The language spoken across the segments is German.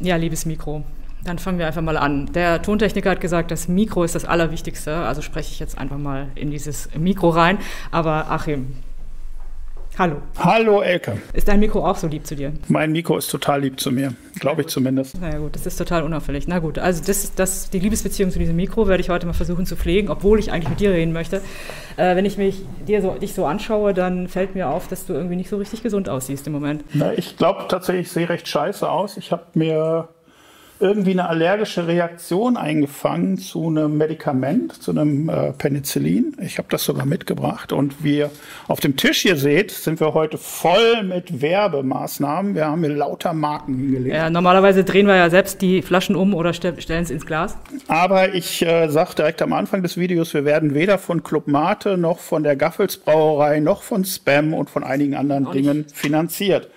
Ja, liebes Mikro. Dann fangen wir einfach mal an. Der Tontechniker hat gesagt, das Mikro ist das Allerwichtigste. Also spreche ich jetzt einfach mal in dieses Mikro rein. Aber Achim, hallo. Hallo Elke. Ist dein Mikro auch so lieb zu dir? Mein Mikro ist total lieb zu mir, glaube ich zumindest. Na ja, gut, das ist total unauffällig. Na gut, also das, das, die Liebesbeziehung zu diesem Mikro werde ich heute mal versuchen zu pflegen, obwohl ich eigentlich mit dir reden möchte. Äh, wenn ich mich dir so, dich so anschaue, dann fällt mir auf, dass du irgendwie nicht so richtig gesund aussiehst im Moment. Na, ich glaube tatsächlich, ich sehe recht scheiße aus. Ich habe mir irgendwie eine allergische Reaktion eingefangen zu einem Medikament, zu einem äh, Penicillin. Ich habe das sogar mitgebracht. Und wie ihr auf dem Tisch hier seht, sind wir heute voll mit Werbemaßnahmen. Wir haben hier lauter Marken hingelegt. Ja, normalerweise drehen wir ja selbst die Flaschen um oder ste stellen es ins Glas. Aber ich äh, sage direkt am Anfang des Videos, wir werden weder von Club Mate noch von der Gaffels Brauerei noch von Spam und von einigen anderen Dingen finanziert.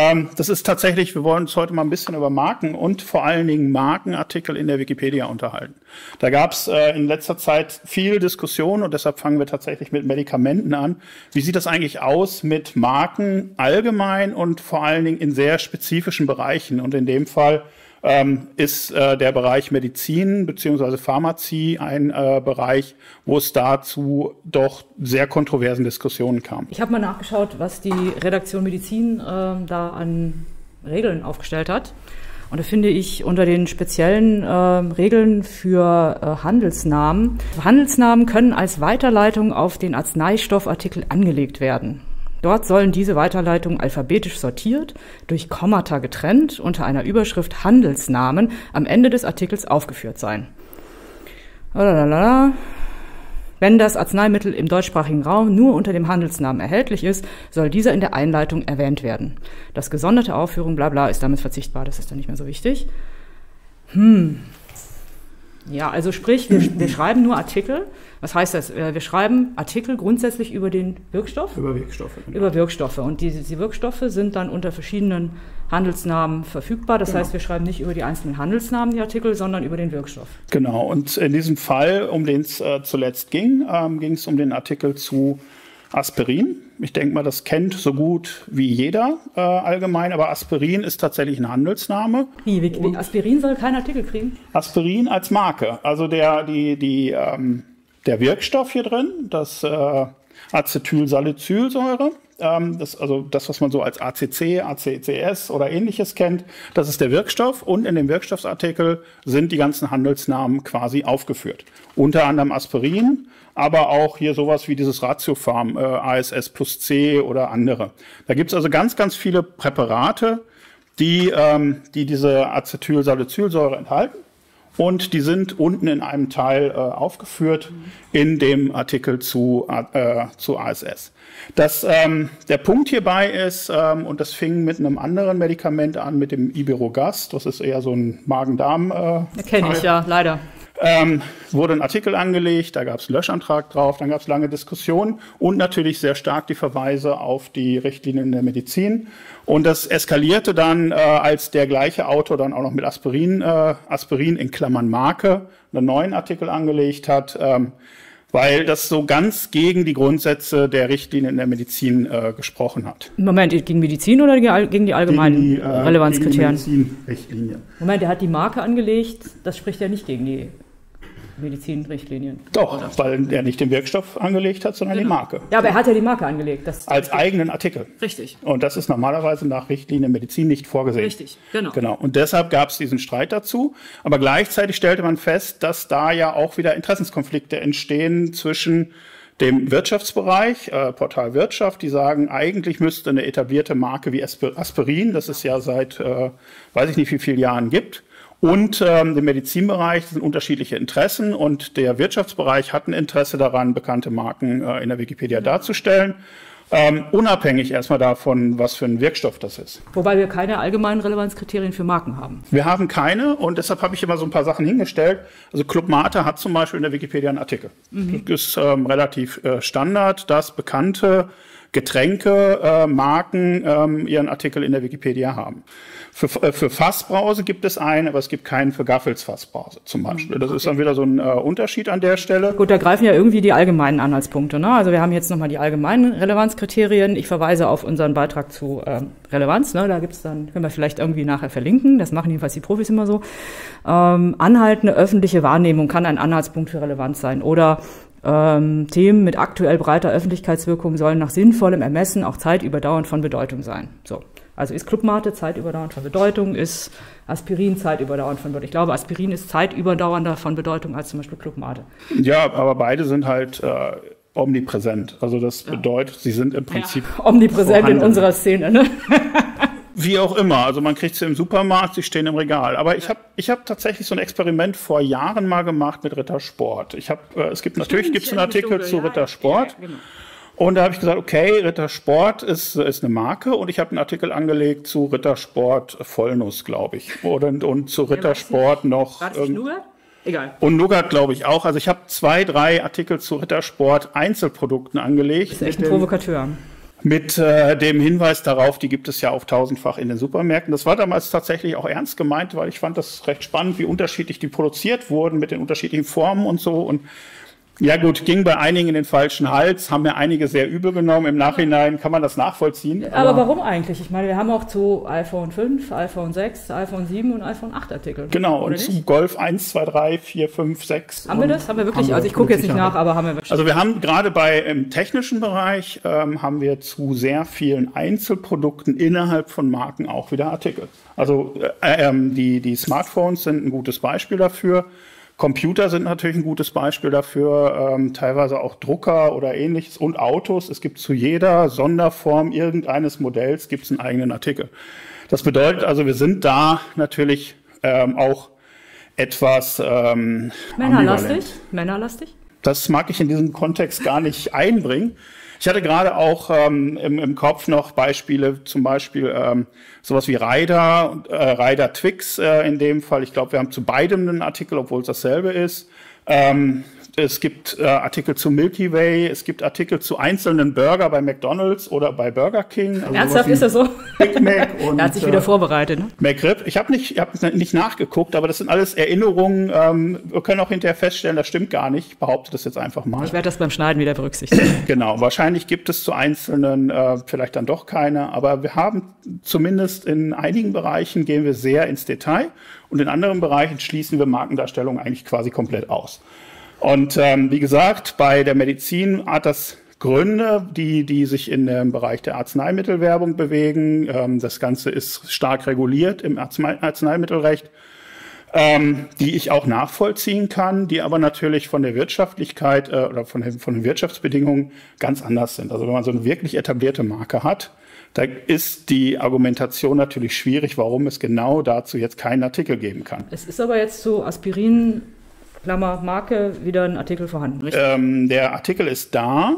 Ähm, das ist tatsächlich, wir wollen uns heute mal ein bisschen über Marken und vor allen Dingen Markenartikel in der Wikipedia unterhalten. Da gab es äh, in letzter Zeit viel Diskussion und deshalb fangen wir tatsächlich mit Medikamenten an. Wie sieht das eigentlich aus mit Marken allgemein und vor allen Dingen in sehr spezifischen Bereichen? Und in dem Fall ähm, ist äh, der Bereich Medizin bzw. Pharmazie ein äh, Bereich, wo es dazu doch sehr kontroversen Diskussionen kam. Ich habe mal nachgeschaut, was die Redaktion Medizin äh, da an Regeln aufgestellt hat. Und da finde ich unter den speziellen äh, Regeln für äh, Handelsnamen, Handelsnamen können als Weiterleitung auf den Arzneistoffartikel angelegt werden. Dort sollen diese Weiterleitungen alphabetisch sortiert, durch Kommata getrennt, unter einer Überschrift Handelsnamen am Ende des Artikels aufgeführt sein. Wenn das Arzneimittel im deutschsprachigen Raum nur unter dem Handelsnamen erhältlich ist, soll dieser in der Einleitung erwähnt werden. Das gesonderte Aufführung, bla bla, ist damit verzichtbar, das ist dann nicht mehr so wichtig. Hm, ja, also sprich, wir, wir schreiben nur Artikel. Was heißt das? Äh, wir schreiben Artikel grundsätzlich über den Wirkstoff. Über Wirkstoffe. Genau. Über Wirkstoffe. Und diese, die Wirkstoffe sind dann unter verschiedenen Handelsnamen verfügbar. Das genau. heißt, wir schreiben nicht über die einzelnen Handelsnamen die Artikel, sondern über den Wirkstoff. Genau. Und in diesem Fall, um den es äh, zuletzt ging, ähm, ging es um den Artikel zu Aspirin. Ich denke mal, das kennt so gut wie jeder äh, allgemein, aber Aspirin ist tatsächlich ein Handelsname. Wie, wie, wie Aspirin soll keinen Artikel kriegen? Aspirin als Marke. Also der, die, die, ähm, der Wirkstoff hier drin, das äh, Acetylsalicylsäure, ähm, das, also das, was man so als ACC, ACCS oder ähnliches kennt, das ist der Wirkstoff und in dem Wirkstoffsartikel sind die ganzen Handelsnamen quasi aufgeführt. Unter anderem Aspirin, aber auch hier sowas wie dieses Ratiofarm, äh, ASS plus C oder andere. Da gibt's also ganz, ganz viele Präparate, die, ähm, die diese Acetylsalicylsäure enthalten. Und die sind unten in einem Teil äh, aufgeführt in dem Artikel zu, äh, zu ASS. Das, ähm, der Punkt hierbei ist, ähm, und das fing mit einem anderen Medikament an, mit dem Iberogast, das ist eher so ein Magen-Darm. Äh, Kenne ich ja, leider. Ähm, wurde ein Artikel angelegt, da gab es einen Löschantrag drauf, dann gab es lange Diskussionen und natürlich sehr stark die Verweise auf die Richtlinien der Medizin. Und das eskalierte dann, äh, als der gleiche Autor dann auch noch mit Aspirin, äh, Aspirin in Klammern Marke, einen neuen Artikel angelegt hat, ähm, weil das so ganz gegen die Grundsätze der Richtlinien der Medizin äh, gesprochen hat. Moment, gegen Medizin oder gegen die allgemeinen gegen die, äh, Relevanzkriterien? Gegen die Medizinrichtlinie. Moment, der hat die Marke angelegt, das spricht ja nicht gegen die Medizinrichtlinien. Doch, oder? weil er nicht den Wirkstoff angelegt hat, sondern genau. die Marke. Ja, aber er hat ja die Marke angelegt. Das Als eigenen Artikel. Richtig. Und das ist normalerweise nach Richtlinien Medizin nicht vorgesehen. Richtig, genau. Genau. Und deshalb gab es diesen Streit dazu. Aber gleichzeitig stellte man fest, dass da ja auch wieder Interessenskonflikte entstehen zwischen dem Wirtschaftsbereich, äh, Portal Wirtschaft, die sagen, eigentlich müsste eine etablierte Marke wie Aspirin, das es ja seit, äh, weiß ich nicht wie vielen Jahren gibt, und ähm, im Medizinbereich sind unterschiedliche Interessen und der Wirtschaftsbereich hat ein Interesse daran, bekannte Marken äh, in der Wikipedia darzustellen. Ähm, unabhängig erstmal davon, was für ein Wirkstoff das ist. Wobei wir keine allgemeinen Relevanzkriterien für Marken haben. Wir haben keine und deshalb habe ich immer so ein paar Sachen hingestellt. Also Club Mate hat zum Beispiel in der Wikipedia einen Artikel. Mhm. Das ist ähm, relativ äh, Standard, dass bekannte Getränkemarken äh, ähm, ihren Artikel in der Wikipedia haben. Für, äh, für Fassbrause gibt es einen, aber es gibt keinen für Gaffels Fassbrause zum Beispiel. Das ist dann wieder so ein äh, Unterschied an der Stelle. Gut, da greifen ja irgendwie die allgemeinen Anhaltspunkte. Ne? Also wir haben jetzt nochmal die allgemeinen Relevanzkriterien. Ich verweise auf unseren Beitrag zu ähm, Relevanz. Ne? Da gibt's dann, können wir vielleicht irgendwie nachher verlinken. Das machen jedenfalls die Profis immer so. Ähm, anhaltende öffentliche Wahrnehmung kann ein Anhaltspunkt für Relevanz sein. Oder ähm, Themen mit aktuell breiter Öffentlichkeitswirkung sollen nach sinnvollem Ermessen auch zeitüberdauernd von Bedeutung sein. So. Also ist Clubmate zeitüberdauernd von Bedeutung, ist Aspirin zeitüberdauernd von Bedeutung. Ich glaube, Aspirin ist zeitüberdauernder von Bedeutung als zum Beispiel Clubmate. Ja, aber beide sind halt äh, omnipräsent. Also das ja. bedeutet, sie sind im Prinzip ja, omnipräsent vorhanden. in unserer Szene. Ne? Wie auch immer. Also man kriegt sie im Supermarkt, sie stehen im Regal. Aber ich habe ich hab tatsächlich so ein Experiment vor Jahren mal gemacht mit Rittersport. Ich habe, äh, es gibt natürlich gibt's einen Artikel zu Rittersport. Ja, genau. Und da habe ich gesagt, okay, Rittersport ist, ist eine Marke und ich habe einen Artikel angelegt zu Rittersport Vollnuss, glaube ich. Und, und zu Rittersport noch. War das Nougat? Egal. Und Nougat, glaube ich, auch. Also ich habe zwei, drei Artikel zu Rittersport Einzelprodukten angelegt. Das ist echt ein Provokateur mit äh, dem Hinweis darauf, die gibt es ja auf tausendfach in den Supermärkten. Das war damals tatsächlich auch ernst gemeint, weil ich fand das recht spannend, wie unterschiedlich die produziert wurden mit den unterschiedlichen Formen und so. Und ja gut, ging bei einigen in den falschen Hals, haben mir einige sehr übel genommen. Im Nachhinein kann man das nachvollziehen. Aber, aber warum eigentlich? Ich meine, wir haben auch zu iPhone 5, iPhone 6, iPhone 7 und iPhone 8 Artikel. Genau, und zu Golf 1, 2, 3, 4, 5, 6. Haben wir das? Haben wir wirklich? Haben also ich gucke jetzt nicht nach, aber haben wir wirklich. Also wir haben gerade bei im technischen Bereich ähm, haben wir zu sehr vielen Einzelprodukten innerhalb von Marken auch wieder Artikel. Also äh, ähm, die, die Smartphones sind ein gutes Beispiel dafür. Computer sind natürlich ein gutes Beispiel dafür, ähm, teilweise auch Drucker oder ähnliches und Autos. Es gibt zu jeder Sonderform irgendeines Modells gibt es einen eigenen Artikel. Das bedeutet also, wir sind da natürlich ähm, auch etwas ähm, Männerlastig. Männerlastig. Das mag ich in diesem Kontext gar nicht einbringen. Ich hatte gerade auch ähm, im, im Kopf noch Beispiele, zum Beispiel ähm, sowas wie Rider, äh, Rider Twix äh, in dem Fall. Ich glaube, wir haben zu beidem einen Artikel, obwohl es dasselbe ist. Ähm, es gibt äh, Artikel zu Milky Way, es gibt Artikel zu einzelnen Burger bei McDonald's oder bei Burger King. Also Ernsthaft ist das so? Big Mac und, er hat sich wieder äh, vorbereitet. Ne? McRib. Ich habe nicht, ich hab nicht nachgeguckt, aber das sind alles Erinnerungen. Ähm, wir können auch hinterher feststellen, das stimmt gar nicht. Ich behaupte das jetzt einfach mal. Ich werde das beim Schneiden wieder berücksichtigen. genau. Wahrscheinlich gibt es zu einzelnen äh, vielleicht dann doch keine, aber wir haben zumindest in einigen Bereichen gehen wir sehr ins Detail und in anderen Bereichen schließen wir Markendarstellung eigentlich quasi komplett aus. Und ähm, wie gesagt, bei der Medizin hat das Gründe, die, die sich in dem Bereich der Arzneimittelwerbung bewegen. Ähm, das Ganze ist stark reguliert im Arznei Arzneimittelrecht, ähm, die ich auch nachvollziehen kann, die aber natürlich von der Wirtschaftlichkeit äh, oder von, von den Wirtschaftsbedingungen ganz anders sind. Also wenn man so eine wirklich etablierte Marke hat, da ist die Argumentation natürlich schwierig, warum es genau dazu jetzt keinen Artikel geben kann. Es ist aber jetzt zu Aspirin Klammer Marke, wieder ein Artikel vorhanden, richtig? Ähm, der Artikel ist da.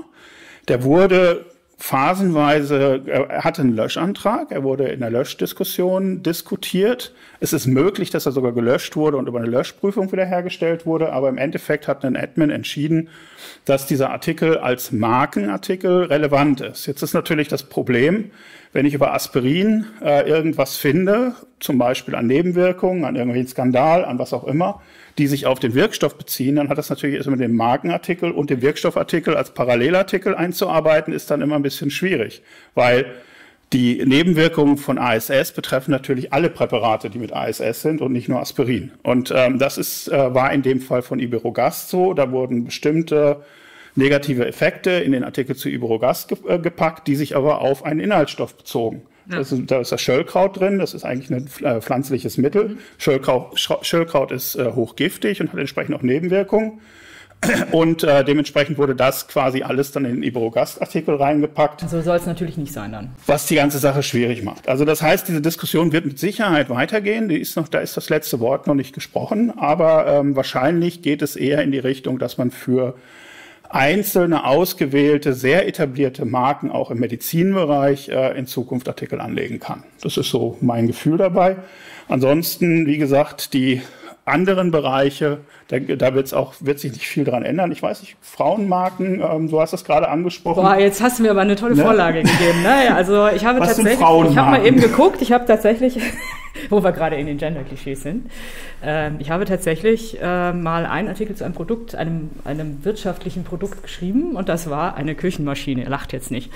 Der wurde phasenweise, er hatte einen Löschantrag, er wurde in der Löschdiskussion diskutiert. Es ist möglich, dass er sogar gelöscht wurde und über eine Löschprüfung wiederhergestellt wurde, aber im Endeffekt hat ein Admin entschieden, dass dieser Artikel als Markenartikel relevant ist. Jetzt ist natürlich das Problem, wenn ich über Aspirin äh, irgendwas finde, zum Beispiel an Nebenwirkungen, an irgendwelchen Skandal, an was auch immer, die sich auf den Wirkstoff beziehen, dann hat das natürlich erstmal den Markenartikel und den Wirkstoffartikel als Parallelartikel einzuarbeiten, ist dann immer ein bisschen schwierig, weil die Nebenwirkungen von ASS betreffen natürlich alle Präparate, die mit ASS sind und nicht nur Aspirin. Und ähm, das ist, äh, war in dem Fall von Iberogast so. Da wurden bestimmte negative Effekte in den Artikel zu Iberogast ge äh, gepackt, die sich aber auf einen Inhaltsstoff bezogen. Ja. Das ist, da ist das Schöllkraut drin, das ist eigentlich ein äh, pflanzliches Mittel. Mhm. Schöllkraut, Schöllkraut ist äh, hochgiftig und hat entsprechend auch Nebenwirkungen. Und äh, dementsprechend wurde das quasi alles dann in den Iberogast-Artikel reingepackt. Also soll es natürlich nicht sein dann. Was die ganze Sache schwierig macht. Also das heißt, diese Diskussion wird mit Sicherheit weitergehen. Die ist noch, da ist das letzte Wort noch nicht gesprochen. Aber ähm, wahrscheinlich geht es eher in die Richtung, dass man für einzelne ausgewählte, sehr etablierte Marken auch im Medizinbereich äh, in Zukunft Artikel anlegen kann. Das ist so mein Gefühl dabei. Ansonsten, wie gesagt, die anderen Bereiche, da, da wird's auch, wird sich nicht viel dran ändern. Ich weiß nicht, Frauenmarken, ähm, du hast das gerade angesprochen. Boah, jetzt hast du mir aber eine tolle ne? Vorlage gegeben. Ne? Also ich habe Was tatsächlich, ich habe mal eben geguckt, ich habe tatsächlich, wo wir gerade in den Gender-Klischees sind, ähm, ich habe tatsächlich äh, mal einen Artikel zu einem Produkt, einem, einem wirtschaftlichen Produkt geschrieben und das war eine Küchenmaschine. Ihr lacht jetzt nicht.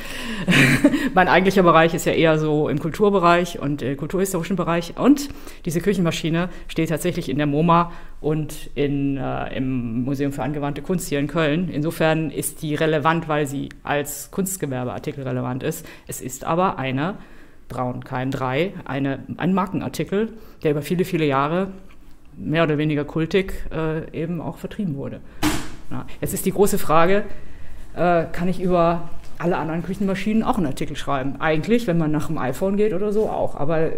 mein eigentlicher Bereich ist ja eher so im Kulturbereich und äh, kulturhistorischen Bereich und diese Küchenmaschine steht tatsächlich in der MoMA und in, äh, im Museum für angewandte Kunst hier in Köln. Insofern ist die relevant, weil sie als Kunstgewerbeartikel relevant ist. Es ist aber eine Braun KM3, eine, ein Markenartikel, der über viele, viele Jahre mehr oder weniger kultig äh, eben auch vertrieben wurde. Ja, jetzt ist die große Frage, äh, kann ich über alle anderen Küchenmaschinen auch einen Artikel schreiben? Eigentlich, wenn man nach dem iPhone geht oder so, auch. Aber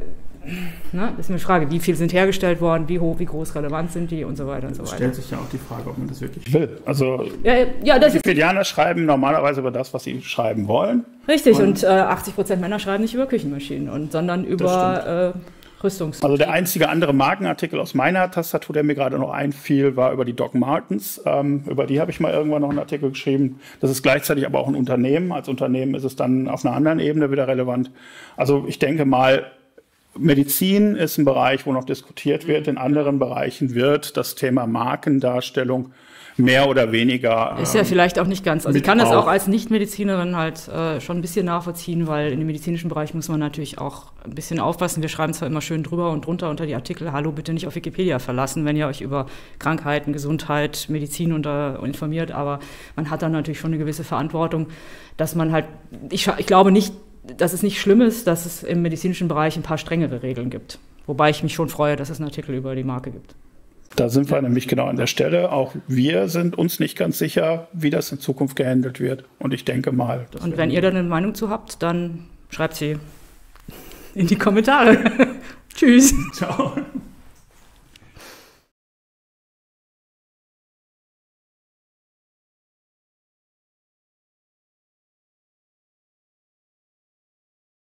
Ne? Das ist eine Frage, wie viel sind hergestellt worden, wie hoch, wie groß relevant sind die und so weiter und so weiter. stellt sich ja auch die Frage, ob man das wirklich will. Also ja, ja, das Wikipedianer schreiben normalerweise über das, was sie schreiben wollen. Richtig, und, und äh, 80 Prozent Männer schreiben nicht über Küchenmaschinen, und, sondern über äh, Rüstungs. Also der einzige andere Markenartikel aus meiner Tastatur, der mir gerade noch einfiel, war über die Doc Martens. Ähm, über die habe ich mal irgendwann noch einen Artikel geschrieben. Das ist gleichzeitig aber auch ein Unternehmen. Als Unternehmen ist es dann auf einer anderen Ebene wieder relevant. Also ich denke mal, Medizin ist ein Bereich, wo noch diskutiert wird. In anderen Bereichen wird das Thema Markendarstellung mehr oder weniger. Ist ja ähm, vielleicht auch nicht ganz. Also ich kann das auch als Nichtmedizinerin halt äh, schon ein bisschen nachvollziehen, weil in dem medizinischen Bereich muss man natürlich auch ein bisschen aufpassen. Wir schreiben zwar immer schön drüber und drunter unter die Artikel, hallo, bitte nicht auf Wikipedia verlassen, wenn ihr euch über Krankheiten, Gesundheit, Medizin unter, informiert, aber man hat dann natürlich schon eine gewisse Verantwortung, dass man halt, ich, ich glaube nicht, dass es nicht schlimm ist, dass es im medizinischen Bereich ein paar strengere Regeln gibt. Wobei ich mich schon freue, dass es einen Artikel über die Marke gibt. Da sind wir nämlich genau an der Stelle. Auch wir sind uns nicht ganz sicher, wie das in Zukunft gehandelt wird. Und ich denke mal. Und wenn ihr da eine Meinung zu habt, dann schreibt sie in die Kommentare. Tschüss. Ciao.